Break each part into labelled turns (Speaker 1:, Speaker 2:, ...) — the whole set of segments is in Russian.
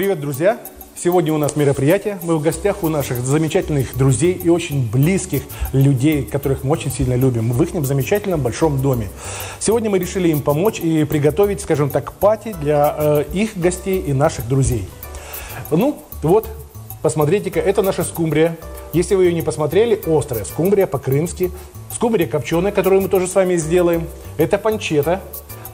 Speaker 1: Привет, друзья! Сегодня у нас мероприятие. Мы в гостях у наших замечательных друзей и очень близких людей, которых мы очень сильно любим, в их замечательном большом доме. Сегодня мы решили им помочь и приготовить, скажем так, пати для э, их гостей и наших друзей. Ну, вот, посмотрите-ка, это наша скумбрия. Если вы ее не посмотрели, острая скумбрия по-крымски. Скумбрия копченая, которую мы тоже с вами сделаем. Это панчета,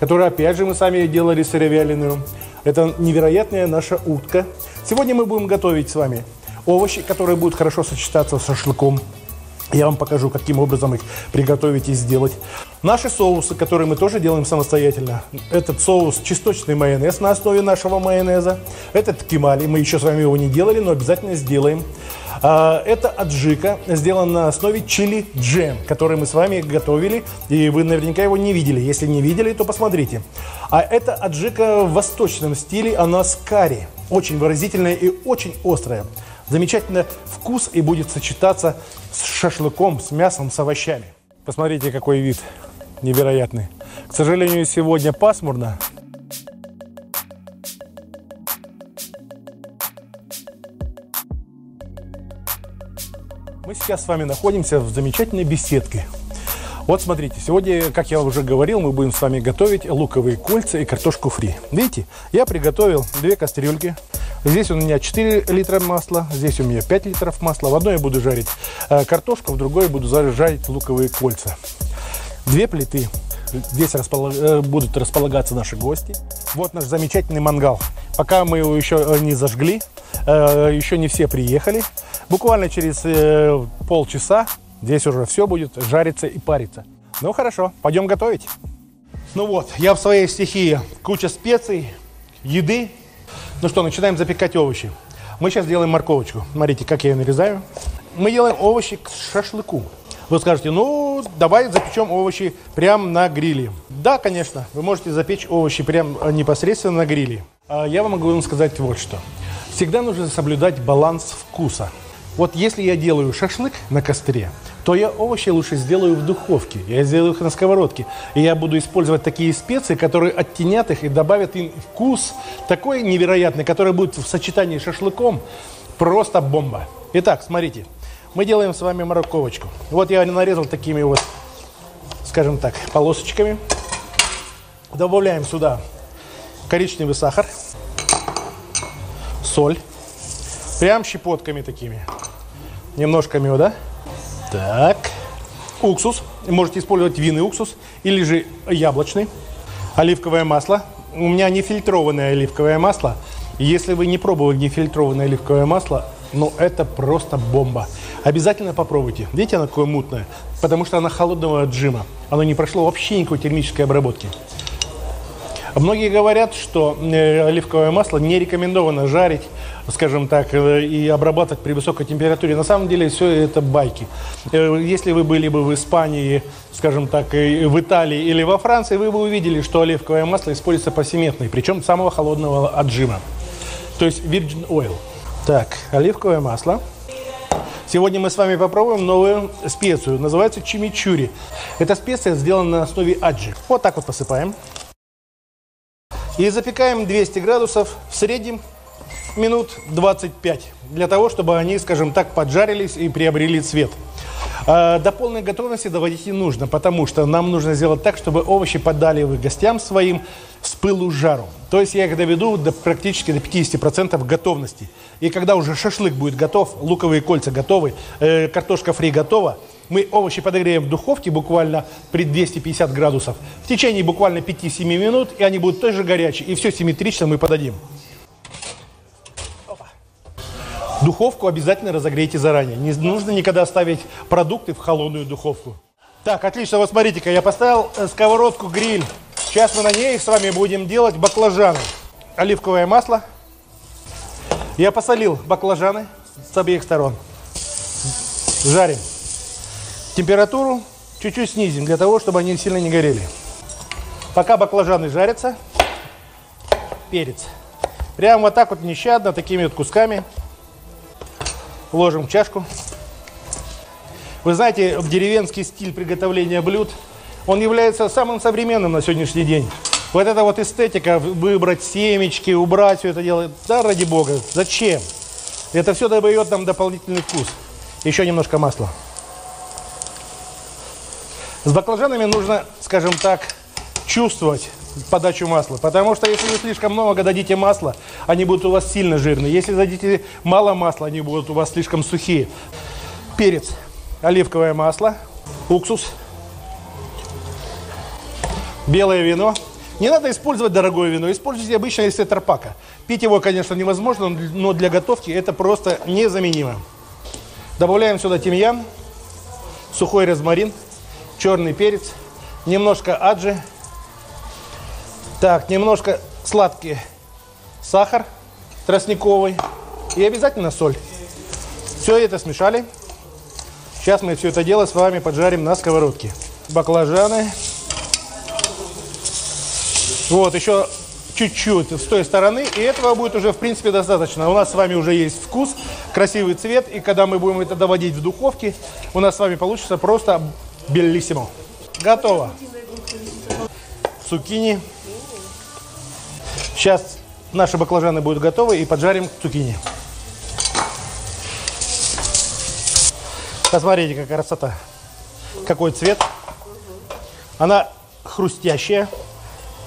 Speaker 1: которую опять же мы сами делали сыровяленую. Это невероятная наша утка. Сегодня мы будем готовить с вами овощи, которые будут хорошо сочетаться с шашлыком. Я вам покажу, каким образом их приготовить и сделать. Наши соусы, которые мы тоже делаем самостоятельно. Этот соус чесночный майонез на основе нашего майонеза. Этот кемали, мы еще с вами его не делали, но обязательно сделаем. А, это аджика, сделан на основе чили джем, который мы с вами готовили, и вы наверняка его не видели. Если не видели, то посмотрите. А это аджика в восточном стиле, она с карри. Очень выразительная и очень острая. Замечательный вкус и будет сочетаться с шашлыком, с мясом, с овощами. Посмотрите, какой вид невероятный. К сожалению, сегодня пасмурно, сейчас с вами находимся в замечательной беседке. Вот смотрите, сегодня, как я уже говорил, мы будем с вами готовить луковые кольца и картошку фри. Видите, я приготовил две кастрюльки. Здесь у меня 4 литра масла, здесь у меня 5 литров масла. В одной я буду жарить э, картошку, в другой я буду жарить луковые кольца. Две плиты. Здесь располаг... Э, будут располагаться наши гости. Вот наш замечательный мангал. Пока мы его еще э, не зажгли, еще не все приехали. Буквально через э, полчаса здесь уже все будет жариться и париться. Ну хорошо, пойдем готовить. Ну вот, я в своей стихии. Куча специй, еды. Ну что, начинаем запекать овощи. Мы сейчас делаем морковочку. Смотрите, как я ее нарезаю. Мы делаем овощи к шашлыку. Вы скажете, ну, давай запечем овощи прямо на гриле. Да, конечно, вы можете запечь овощи прямо непосредственно на гриле. А я вам могу сказать вот что. Всегда нужно соблюдать баланс вкуса. Вот если я делаю шашлык на костре, то я овощи лучше сделаю в духовке, я сделаю их на сковородке. И я буду использовать такие специи, которые оттенят их и добавят им вкус такой невероятный, который будет в сочетании с шашлыком просто бомба. Итак, смотрите, мы делаем с вами морковочку. Вот я нарезал такими вот, скажем так, полосочками. Добавляем сюда коричневый сахар, соль, прям щепотками такими. Немножко меда. Так. Уксус. Можете использовать винный уксус или же яблочный. Оливковое масло. У меня нефильтрованное оливковое масло. Если вы не пробовали нефильтрованное оливковое масло, ну это просто бомба. Обязательно попробуйте. Видите, оно какое мутное? Потому что оно холодного отжима. Оно не прошло вообще никакой термической обработки. Многие говорят, что э, оливковое масло не рекомендовано жарить, скажем так, э, и обрабатывать при высокой температуре. На самом деле все это байки. Э, если вы были бы в Испании, скажем так, в Италии или во Франции, вы бы увидели, что оливковое масло используется повсеместно, причем самого холодного отжима. То есть virgin oil. Так, оливковое масло. Сегодня мы с вами попробуем новую специю. Называется чимичури. Эта специя сделана на основе аджи. Вот так вот посыпаем. И запекаем 200 градусов в среднем минут 25, для того, чтобы они, скажем так, поджарились и приобрели цвет. А, до полной готовности доводить не нужно, потому что нам нужно сделать так, чтобы овощи подали вы гостям своим с пылу жару. То есть я их доведу до, практически до 50% готовности. И когда уже шашлык будет готов, луковые кольца готовы, э, картошка фри готова, мы овощи подогреем в духовке буквально при 250 градусов. В течение буквально 5-7 минут, и они будут тоже горячие. И все симметрично мы подадим. Духовку обязательно разогрейте заранее. Не нужно никогда ставить продукты в холодную духовку. Так, отлично, вот смотрите-ка, я поставил э, сковородку гриль. Сейчас мы на ней с вами будем делать баклажаны. Оливковое масло. Я посолил баклажаны с обеих сторон. Жарим. Температуру чуть-чуть снизим, для того, чтобы они сильно не горели. Пока баклажаны жарятся, перец. Прямо вот так вот нещадно, такими вот кусками ложим в чашку. Вы знаете, в деревенский стиль приготовления блюд, он является самым современным на сегодняшний день. Вот это вот эстетика, выбрать семечки, убрать все это дело. Да, ради бога, зачем? Это все дает нам дополнительный вкус. Еще немножко масла. С баклажанами нужно, скажем так, чувствовать подачу масла. Потому что если вы слишком много дадите масла, они будут у вас сильно жирные. Если дадите мало масла, они будут у вас слишком сухие. Перец, оливковое масло, уксус, белое вино. Не надо использовать дорогое вино, используйте обычное из тетрапака. Пить его, конечно, невозможно, но для готовки это просто незаменимо. Добавляем сюда тимьян, сухой розмарин, черный перец, немножко аджи, так, немножко сладкий сахар тростниковый и обязательно соль. Все это смешали. Сейчас мы все это дело с вами поджарим на сковородке. Баклажаны. Вот, еще чуть-чуть с той стороны, и этого будет уже, в принципе, достаточно. У нас с вами уже есть вкус, красивый цвет, и когда мы будем это доводить в духовке, у нас с вами получится просто беллиссимо. Готово. Цукини. Сейчас наши баклажаны будут готовы, и поджарим цукини. Посмотрите, какая красота. Какой цвет. Она хрустящая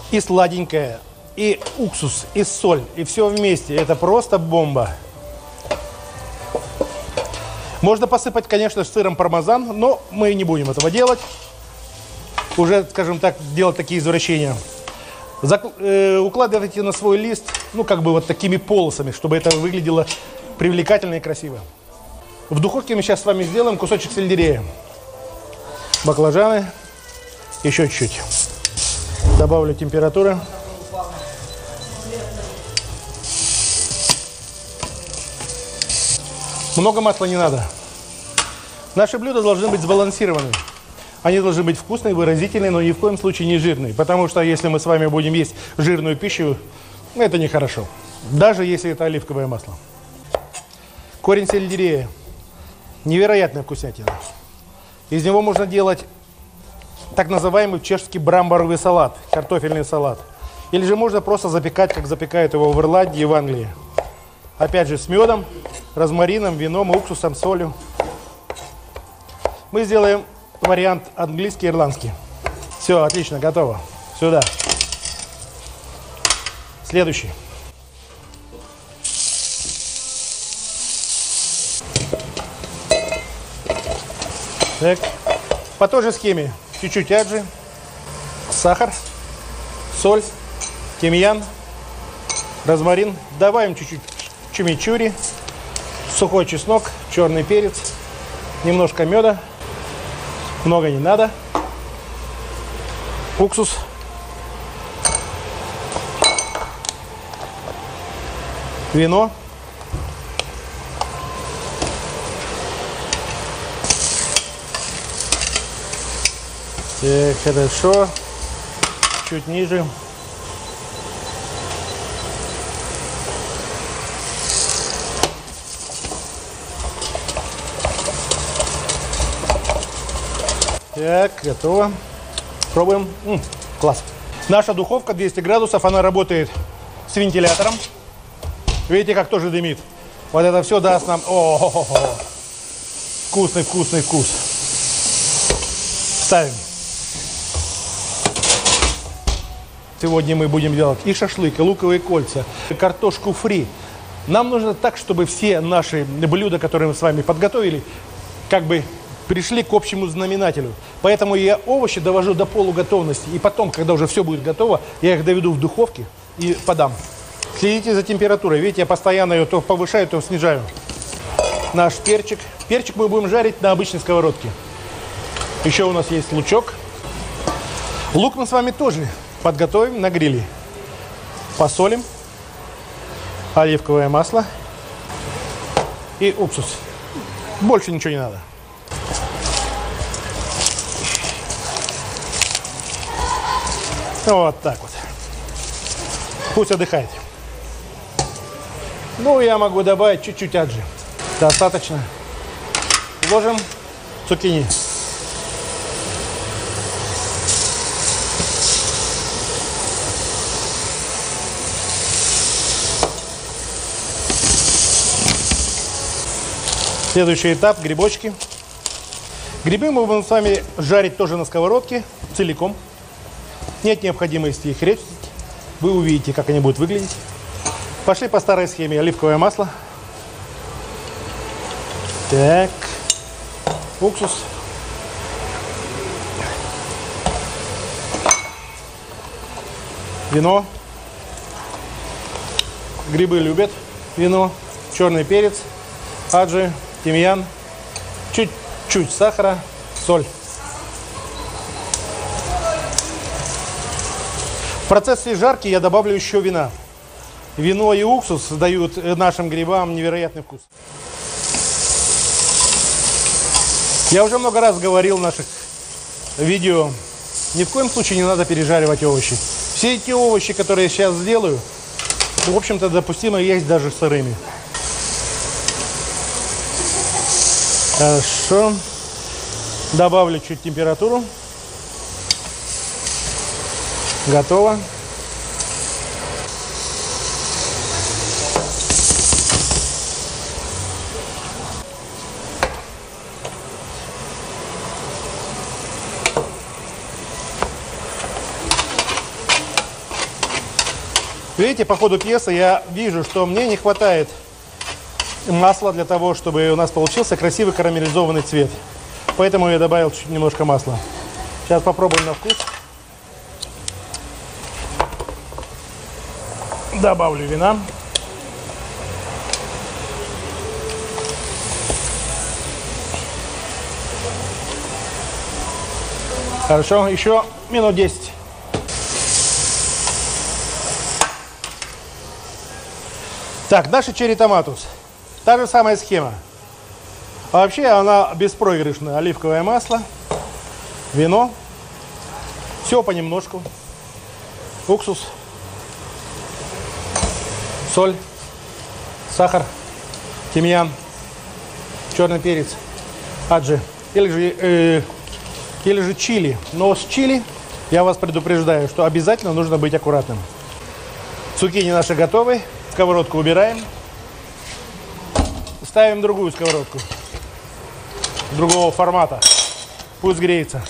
Speaker 1: и сладенькая, и уксус, и соль, и все вместе. Это просто бомба. Можно посыпать, конечно, сыром пармезан, но мы не будем этого делать. Уже, скажем так, делать такие извращения. Э, укладывайте на свой лист, ну, как бы вот такими полосами, чтобы это выглядело привлекательно и красиво. В духовке мы сейчас с вами сделаем кусочек сельдерея. Баклажаны. Еще чуть-чуть. Добавлю температуры. Много масла не надо. Наши блюда должны быть сбалансированы. Они должны быть вкусные, выразительные, но ни в коем случае не жирные. Потому что если мы с вами будем есть жирную пищу, это нехорошо. Даже если это оливковое масло. Корень сельдерея. Невероятная вкуснятина. Из него можно делать так называемый чешский брамборовый салат, картофельный салат. Или же можно просто запекать, как запекают его в Ирландии и в Англии. Опять же, с медом, розмарином, вином, уксусом, солью. Мы сделаем вариант английский ирландский. Все, отлично, готово. Сюда. Следующий. Так. По той же схеме. Чуть-чуть аджи, сахар, соль, тимьян, розмарин. Добавим чуть-чуть чимичури, сухой чеснок, черный перец, немножко меда. Много не надо. Уксус. Вино. Так, хорошо. Чуть ниже. Так, готово. Пробуем. М -м, класс. Наша духовка 200 градусов, она работает с вентилятором. Видите, как тоже дымит. Вот это все даст нам... О -хо -хо -хо. Вкусный, вкусный вкус. Ставим. Сегодня мы будем делать и шашлык, и луковые кольца, и картошку фри. Нам нужно так, чтобы все наши блюда, которые мы с вами подготовили, как бы пришли к общему знаменателю. Поэтому я овощи довожу до полуготовности. И потом, когда уже все будет готово, я их доведу в духовке и подам. Следите за температурой. Видите, я постоянно ее то повышаю, то снижаю. Наш перчик. Перчик мы будем жарить на обычной сковородке. Еще у нас есть лучок. Лук мы с вами тоже подготовим на гриле. Посолим. Оливковое масло. И уксус. Больше ничего не надо. Вот так вот. Пусть отдыхает. Ну, я могу добавить чуть-чуть аджи. Достаточно. Ложим цукини. Следующий этап – грибочки. Грибы мы будем с вами жарить тоже на сковородке целиком. Нет необходимости их резать. Вы увидите, как они будут выглядеть. Пошли по старой схеме. Оливковое масло. Так. Уксус. Вино. Грибы любят вино. Черный перец. Аджи. Тимьян. Чуть-чуть сахара. Соль. Процессе жарки я добавлю еще вина. Вино и уксус дают нашим грибам невероятный вкус. Я уже много раз говорил в наших видео, ни в коем случае не надо пережаривать овощи. Все эти овощи, которые я сейчас сделаю, в общем-то, допустимо есть даже сырыми. Хорошо. Добавлю чуть температуру. Готово. Видите, по ходу пьесы я вижу, что мне не хватает масла для того, чтобы у нас получился красивый карамелизованный цвет. Поэтому я добавил чуть немножко масла. Сейчас попробуем на вкус. Добавлю вина. Хорошо, еще минут 10. Так, наши черри томатус. Та же самая схема. А вообще она беспроигрышная. Оливковое масло, вино, все понемножку, уксус, соль, сахар, тимьян, черный перец, аджи или же, э, или же чили. Но с чили я вас предупреждаю, что обязательно нужно быть аккуратным. Цукини наши готовы. Сковородку убираем. Ставим другую сковородку. Другого формата. Пусть греется.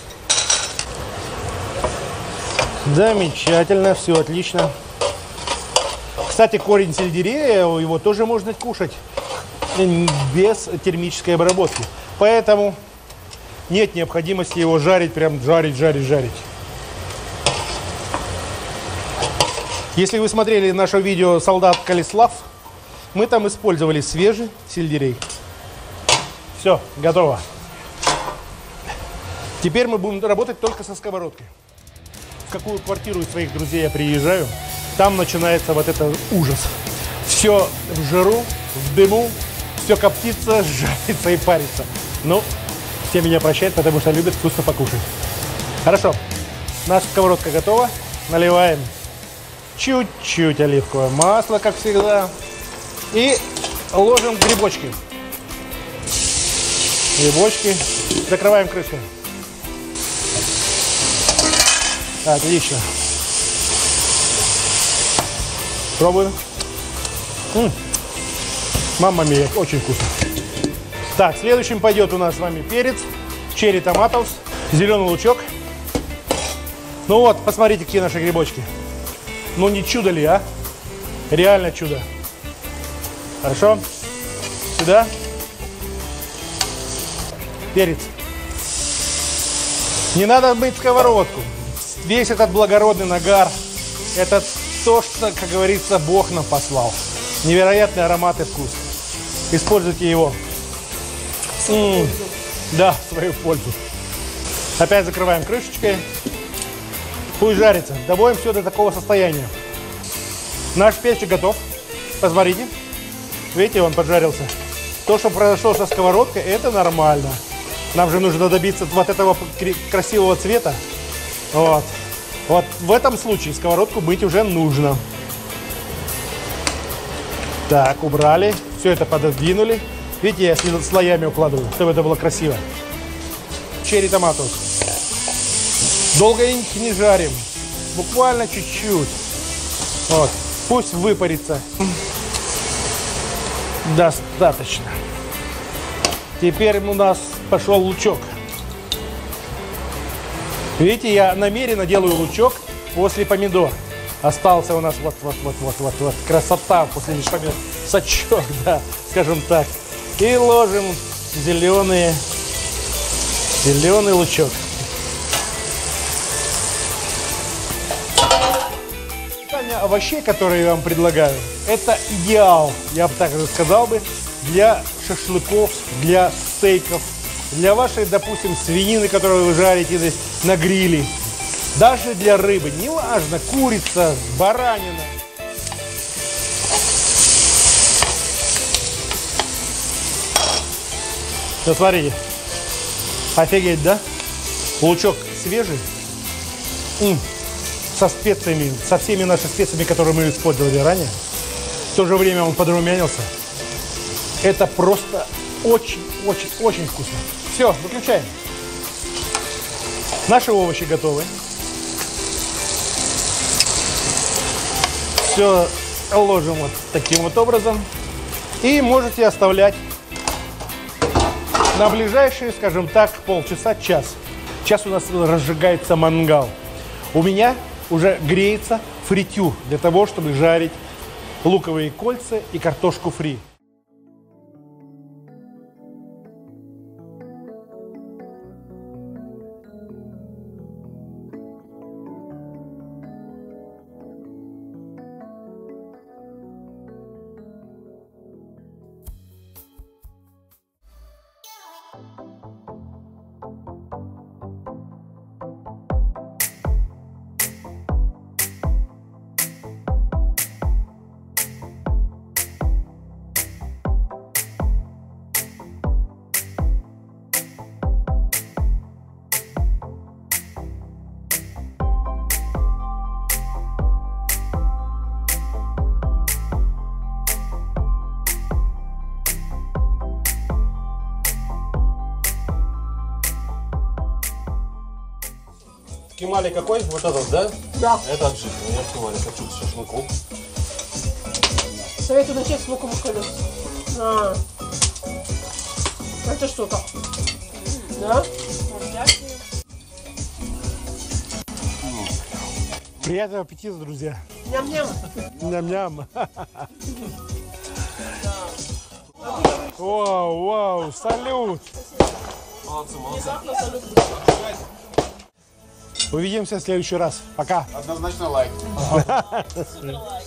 Speaker 1: Замечательно, все отлично. Кстати, корень сельдерея, его тоже можно кушать без термической обработки. Поэтому нет необходимости его жарить, прям жарить, жарить, жарить. Если вы смотрели наше видео «Солдат Калислав», мы там использовали свежий сельдерей. Все, готово. Теперь мы будем работать только со сковородкой. В какую квартиру из своих друзей я приезжаю, там начинается вот этот ужас. Все в жару, в дыму, все коптится, жарится и парится. Ну, все меня прощают, потому что любят вкусно покушать. Хорошо, наша сковородка готова. Наливаем чуть-чуть оливковое масло, как всегда. И ложим грибочки. Грибочки. Закрываем крышкой. Отлично. Пробуем. Мамма мия, очень вкусно. Так, следующим пойдет у нас с вами перец, черри томатов, зеленый лучок. Ну вот, посмотрите, какие наши грибочки. Ну не чудо ли, а? Реально чудо. Хорошо? Сюда. Перец. Не надо мыть сковородку. Весь этот благородный нагар, это то, что, как говорится, Бог нам послал. Невероятный аромат и вкус. Используйте его. М -м, да, в свою пользу. Опять закрываем крышечкой. Пусть жарится. Доводим все до такого состояния. Наш перчик готов. Посмотрите. Видите, он поджарился. То, что произошло со сковородкой, это нормально. Нам же нужно добиться вот этого красивого цвета. Вот. Вот в этом случае сковородку быть уже нужно. Так, убрали. Все это пододвинули. Видите, я слоями укладываю, чтобы это было красиво. Черри томатов. Долго их не жарим. Буквально чуть-чуть. Вот. Пусть выпарится. Достаточно. Теперь у нас пошел лучок. Видите, я намеренно делаю лучок после помидор. Остался у нас вот, вот, вот, вот, вот, вот, красота после помидор. Сачок, да, скажем так. И ложим зеленые, зеленый лучок. Овощей, которые я вам предлагаю, это идеал, я бы так сказал бы, для шашлыков, для стейков, для вашей, допустим, свинины, которую вы жарите здесь на гриле, даже для рыбы, неважно, курица, баранина. Все, смотрите. Офигеть, да? Лучок свежий. М, Со специями, со всеми нашими специями, которые мы использовали ранее. В то же время он подрумянился. Это просто очень-очень-очень вкусно. Все, выключаем. Наши овощи готовы. Все ложим вот таким вот образом. И можете оставлять на ближайшие, скажем так, полчаса, час. Сейчас у нас разжигается мангал. У меня уже греется фритюр для того, чтобы жарить луковые кольца и картошку фри.
Speaker 2: Кемали какой? Вот этот, да?
Speaker 3: Да.
Speaker 2: Это джип. У меня кемали хочу к шашлыку.
Speaker 3: Советую начать с луковых колес. А. Это что-то. Да?
Speaker 1: Приятного аппетита, друзья.
Speaker 3: Ням-ням.
Speaker 1: Ням-ням. Вау, вау, салют.
Speaker 2: Молодцы, молодцы.
Speaker 1: Увидимся в следующий раз. Пока.
Speaker 2: Однозначно лайк.